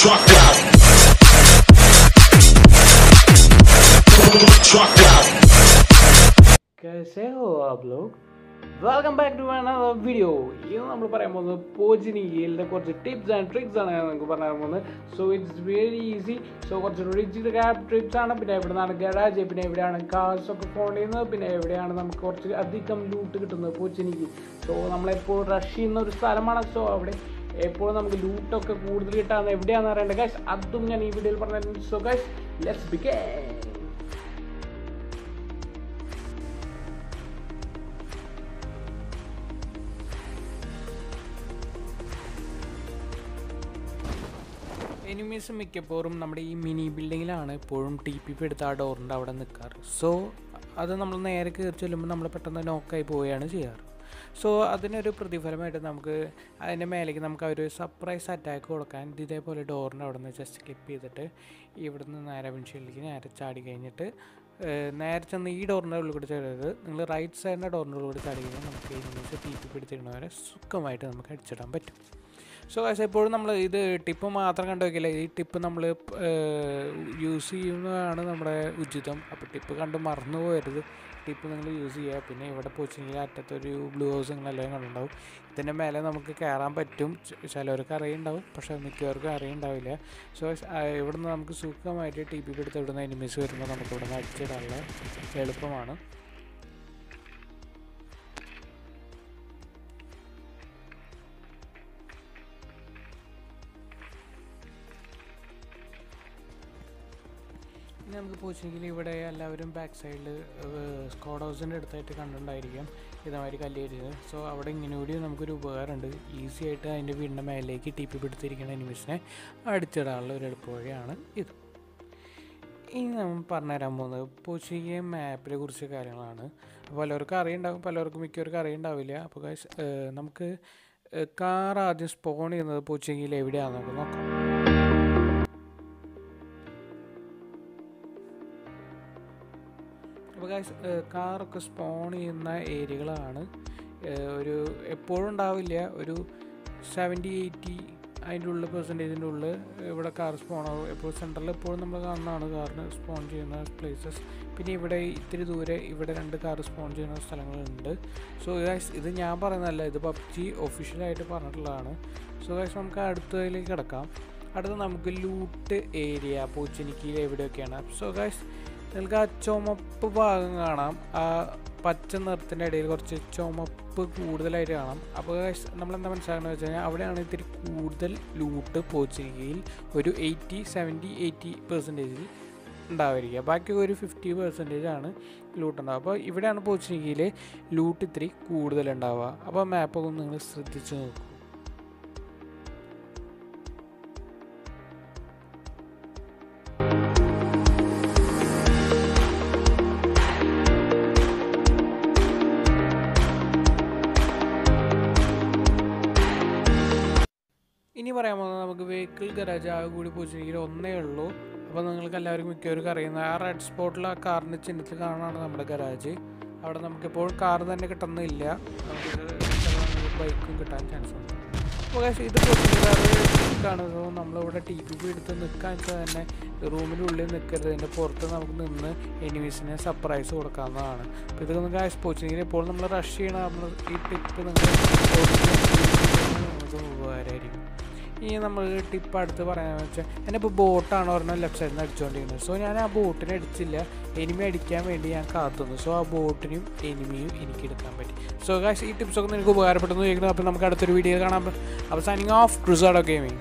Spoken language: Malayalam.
Truck out. Truck out. कैसे हो आप लोग welcome back to another video ഇന്ന് നമ്മൾ പറയാൻ പോകുന്നത് പോജിനിയിലെ കുറച്ച് ടിപ്സ് ആൻഡ് ട്രിക്സ് ആണ് ഞാൻ നിങ്ങൾക്ക് പറയാൻ പോകുന്നത് so it's very easy so കുറച്ച് റിച്ച് ക്യാബ് ട്രിപ്സ് ആണ് പിന്നെ എവിടെ നിന്നാണ് ഗരാജ് പിന്നെ എവിടെയാണ് കാർസ് ഒക്കെ ഫോൺ ചെയ്യുന്നത് പിന്നെ എവിടെയാണ് നമുക്ക് കുറച്ച് അധികം ലൂട്ട് കിട്ടുന്നത് പോച്ചിനിക്ക് സോ നമ്മളെപ്പോൾ റഷ് ചെയ്യുന്ന ഒരു സ്ഥലമാണ് സോ അവിടെ എപ്പോഴും നമുക്ക് ലൂട്ടൊക്കെ കൂടുതൽ കിട്ടാന്ന് എവിടെയാന്ന് അറിയേണ്ട. ഗൈസ് അതും ഞാൻ ഈ വീഡിയോയിൽ പറഞ്ഞു സോ ഗൈസ് ലെറ്റ്സ് ബിഗേ എനിമീസ് മിക്കപ്പോഴും നമ്മുടെ ഈ മിനി ബിൽഡിങ്ങിലാണ് എപ്പോഴും ടി പി പി എടുത്ത് ആ ഡോറിന്റെ അവിടെ നിൽക്കാറ് സോ അത് നമ്മൾ നേരെ കയറി ചെല്ലുമ്പോൾ നമ്മൾ പെട്ടെന്ന് നോക്കായി പോവുകയാണ് ചെയ്യാറ്. സോ അതിനൊരു പ്രതിഫലമായിട്ട് നമുക്ക് അതിന്റെ മേലേക്ക് നമുക്ക് ഒരു സർപ്രൈസ് അറ്റാക്ക് കൊടുക്കാൻ ഇത് ഇതേപോലെ ഡോറിന്റെ അവിടെ നിന്ന് ജസ്റ്റ് ക്ലിപ്പ് ചെയ്തിട്ട് ഇവിടെ നിന്ന് നേരെ വിൻഷീൽഡിലേക്ക് നേരെ ചാടി കഴിഞ്ഞിട്ട് നേരെ ചെന്ന് ഈ ഡോറിന്റെ ഉള്ളിൽ കൂടി ചാടരുത് നിങ്ങൾ റൈറ്റ് സൈഡിന്റെ ഡോറിന്റെ ഉള്ളിൽ കൂടി ചാടി കഴിഞ്ഞാൽ നമുക്ക് ഈ ടി പി പിടിച്ചിരുന്നവരെ സുഖമായിട്ട് നമുക്ക് അടിച്ചിടാൻ പറ്റും. സോ ആസ് എപ്പോഴും നമ്മൾ ഇത് ടിപ്പ് മാത്രം കണ്ടു വയ്ക്കില്ല ഈ ടിപ്പ് നമ്മൾ യൂസ് ചെയ്യുന്നതാണ് നമ്മുടെ ഉചിതം. അപ്പോൾ ടിപ്പ് കണ്ട് മറന്നു പോകരുത്. ടിപ്പ് നിങ്ങൾ യൂസ് ചെയ്യുക. പിന്നെ ഇവിടെ പോച്ചിട്ടുണ്ടെങ്കിൽ അറ്റത്തൊരു ബ്ലൂ ഹൗസ് നിങ്ങളെല്ലാം കണ്ടുണ്ടാവും ഇതിന്റെ മേലെ നമുക്ക് കയറാൻ പറ്റും. ചിലവർക്ക് അറിയുണ്ടാവും. പക്ഷേ മിക്കവർക്കും അറിയുണ്ടാവില്ല. സോ ഇവിടുന്ന് നമുക്ക് സുഖമായിട്ട് ടി പി എടുത്ത് ഇവിടുന്ന് എനിമീസ് വരുമ്പോൾ നമുക്ക് ഇവിടുന്ന് അടിച്ചിടാനുള്ള എളുപ്പമാണ്. ഇനി നമുക്ക് പോയിച്ചെങ്കിൽ ഇവിടെ എല്ലാവരും ബാക്ക് സൈഡിൽ സ്കോഡ് ഹൗസിന്റെ അടുത്തായിട്ട് കണ്ടിട്ടുണ്ടായിരിക്കും ഇതേമാതിരി കല്ലേരിയത് സോ അവിടെ ഇങ്ങനെ കൂടി നമുക്കൊരു ഉപകാരമുണ്ട്. ഈസി ആയിട്ട് അതിന്റെ വീടിന്റെ മേലേക്ക് ടി പി പിടിച്ചിരിക്കുന്ന അനിമേഷനെ അടിച്ചിടാനുള്ള ഒരു എളുപ്പവഴിയാണ് ഇത്. ഇനി നമ്മൾ പറഞ്ഞുതരാൻ പോകുന്നത് പോച്ചിಗೆ മാപ്പിനെ കുറിച്ച് കാര്യങ്ങളാണ്. പലർക്കും അറിയുണ്ടാകും പലർക്കും മിക്കവർക്കും അറിയുണ്ടാവില്ല. അപ്പോൾ നമുക്ക് കാർ ആദ്യം സ്പോൺ ചെയ്യുന്നത് പോച്ചിങ്ങിയിൽ എവിടെയാണെന്ന് നമുക്ക് നോക്കാം. കാറൊക്കെ സ്പോൺ ചെയ്യുന്ന ഏരിയകളാണ്. ഒരു എപ്പോഴും ഉണ്ടാവില്ല. ഒരു സെവന്റി എയ്റ്റി അതിന്റെ ഉള്ളിൽ പെർസെന്റേജിന്റെ ഉള്ളിൽ ഇവിടെ കാർ സ്പോൺ ആവും. എപ്പോൾ സെന്ററിൽ എപ്പോഴും നമ്മൾ കാണുന്നതാണ് കാറിന് സ്പോൺ ചെയ്യുന്ന പ്ലേസസ് പിന്നെ ഇവിടെ ഇത്തിരി ദൂരെ ഇവിടെ രണ്ട് കാർ സ്പോൺ ചെയ്യുന്ന സ്ഥലങ്ങളുണ്ട്. സോ ഗൈസ് ഇത് ഞാൻ പറയുന്നതല്ല. ഇത് പബ്ജി ഒഫീഷ്യലായിട്ട് പറഞ്ഞിട്ടുള്ളതാണ്. സോ ഗൈസ് നമുക്ക് അടുത്തതിലേക്ക് കിടക്കാം. അടുത്ത നമുക്ക് ലൂട്ട് ഏരിയ പൂച്ചനിക്കിയിൽ എവിടെയൊക്കെയാണ്. സോ ഗൈസ് നിങ്ങൾക്ക് ആ ചുമപ്പ് ഭാഗം കാണാം. ആ പച്ച നിറത്തിന്റെ ഇടയിൽ കുറച്ച് ചുമപ്പ് കൂടുതലായിട്ട് കാണാം. അപ്പോൾ നമ്മൾ എന്താ മനസ്സിലാക്കുന്നത് വെച്ച് കഴിഞ്ഞാൽ അവിടെയാണ് ഇത്തിരി കൂടുതൽ ലൂട്ട് പോച്ചിരിക്കയിൽ ഒരു എയ്റ്റി സെവന്റി എയ്റ്റി പെർസെന്റേജിൽ ഉണ്ടാവുക ബാക്കി ഒരു ഫിഫ്റ്റി പെർസെന്റേജ് ആണ് ലൂട്ട് ഉണ്ടാവുക. അപ്പോൾ ഇവിടെയാണ് പോച്ചിരിക്കയിൽ ലൂട്ട് ഇത്തിരി കൂടുതലുണ്ടാവുക അപ്പോൾ മാപ്പൊക്കെ നിങ്ങൾ ശ്രദ്ധിച്ച് നോക്കൂ. പറയാൻ പോകുന്നത് നമുക്ക് വെഹിക്കിൾ ഗരാജ് ആകെ കൂടി പോച്ചിരിക്കൽ ഒന്നേ ഉള്ളൂ. അപ്പോൾ നിങ്ങൾക്ക് എല്ലാവർക്കും മിക്കവർക്കും അറിയുന്ന ആ റെഡ് സ്പോട്ടിൽ ആ കാറിന്റെ ചിഹ്നത്തിൽ കാണാനാണ് നമ്മുടെ ഗരാജ് അവിടെ നമുക്കിപ്പോൾ കാർ തന്നെ കിട്ടുന്നില്ല. നമുക്ക് ബൈക്കും കിട്ടാൻ ചാൻസ് ഉണ്ട്. അപ്പോൾ ഇത് പൊട്ടിക്കാണ് നമ്മളിവിടെ ടി വി പി എടുത്ത് നിൽക്കാൻ വെച്ചാൽ തന്നെ റൂമിനുള്ളിൽ നിൽക്കരുത്. അതിന്റെ പുറത്ത് നമുക്ക് നിന്ന് എനിമീസിനെ സർപ്രൈസ് കൊടുക്കാവുന്നതാണ്. അപ്പോൾ ഇതൊക്കെ നിങ്ങൾക്ക് ആ സ്പോർട്സിനെങ്കിൽ ഇപ്പോൾ നമ്മൾ റഷ് ചെയ്യണം നമ്മൾ ഈ ടിപ്പ് നിങ്ങൾ ഉപകാരമായിരിക്കും. ഇനി നമ്മൾ ടിപ്പ് അടുത്ത് പറയാന്ന് വെച്ചാൽ ഞാനിപ്പോൾ ബോട്ടാണ് ഒരെണ്ണം ലെഫ്റ്റ് സൈഡിൽ നിന്ന് അടിച്ചുകൊണ്ടിരിക്കുന്നത് സോ ഞാൻ ആ ബോട്ടിനെ അടിച്ചില്ല. എനിമി അടിക്കാൻ വേണ്ടി ഞാൻ കാത്തുന്നു. സോ ആ ബോട്ടിനും എനിമിയും എനിക്ക് എടുക്കാൻ പറ്റി. സോ കാശ് ഈ ടിപ്സൊക്കെ നിങ്ങൾക്ക് ഉപകാരപ്പെടുന്നു ചോദിക്കുന്നത് അപ്പോൾ നമുക്ക് അടുത്തൊരു വീഡിയോ കാണാം. അപ്പോൾ സൈനിങ് ഓഫ് ക്രൂസാഡോ ഗെയിമിങ്